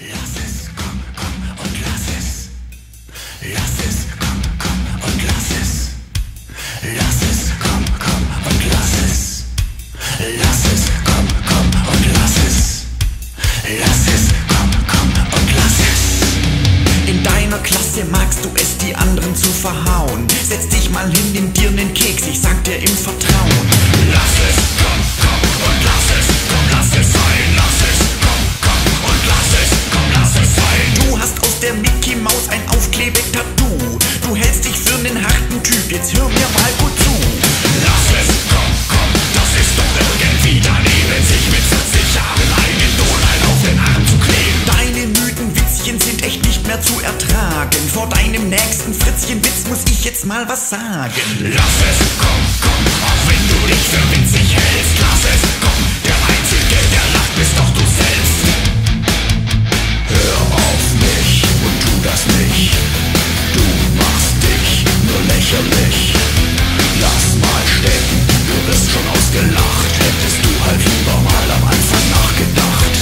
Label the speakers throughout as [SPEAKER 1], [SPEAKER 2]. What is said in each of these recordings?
[SPEAKER 1] Lass es, komm, komm und lass es. Lass es, komm, komm und lass es. Lass es, komm, komm und lass es. Lass es, komm, komm und lass es. Lass es, komm, komm und lass es. In deiner Klasse magst du es, die anderen zu verhauen. Setz dich mal hin, nimm dir nen Keks, ich sag dir im Vertrauen. Muss ich jetzt mal was sagen. Lass es, komm, komm, auch wenn du dich für winzig hältst. Lass es, komm, der Einzige, der lacht, bist doch du selbst. Hör auf mich und tu das nicht. Du machst dich nur lächerlich. Lass mal stecken, du wirst schon ausgelacht. Hättest du halt lieber mal am Anfang nachgedacht.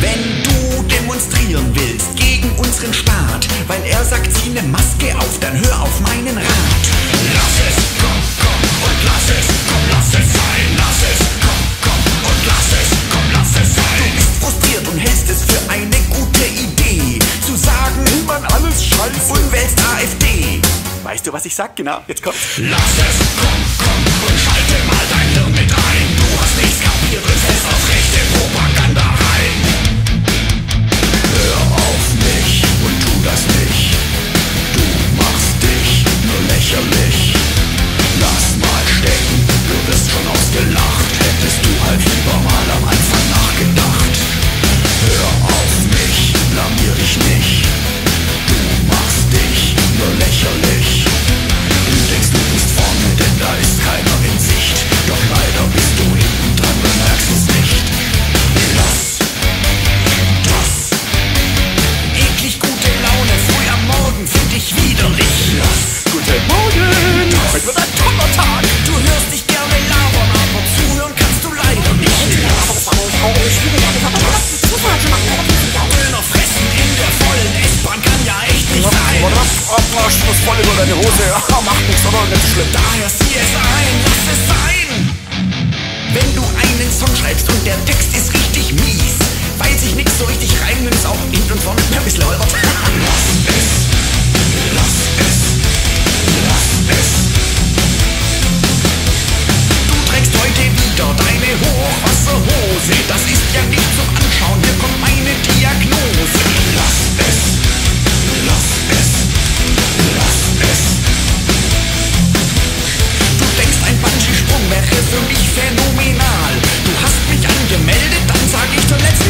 [SPEAKER 1] Wenn du demonstrieren willst gegen unseren Staat, weil er sagt, zieh ne Maske auf, dann hör auf meinen Rat. Lass es, komm, komm und lass es, komm, lass es sein, lass es, komm, komm und lass es, komm, lass es sein. Du bist frustriert und hältst es für eine gute Idee, zu sagen, man alles scheiße und wählst AfD. Weißt du, was ich sag? Genau, jetzt kommt's. Lass es, komm, komm und
[SPEAKER 2] Schluss voll über deine Hose. Ah, macht nichts, oder? Nicht schlimm.
[SPEAKER 1] Daher sieh es ein, lass es sein. Wenn du einen Song schreibst und der Text ist richtig mies, weil sich nix so richtig reimt und es auch hinten und vorne ein bisschen holpert. für mich phänomenal. Du hast mich angemeldet, dann sag ich zum letzten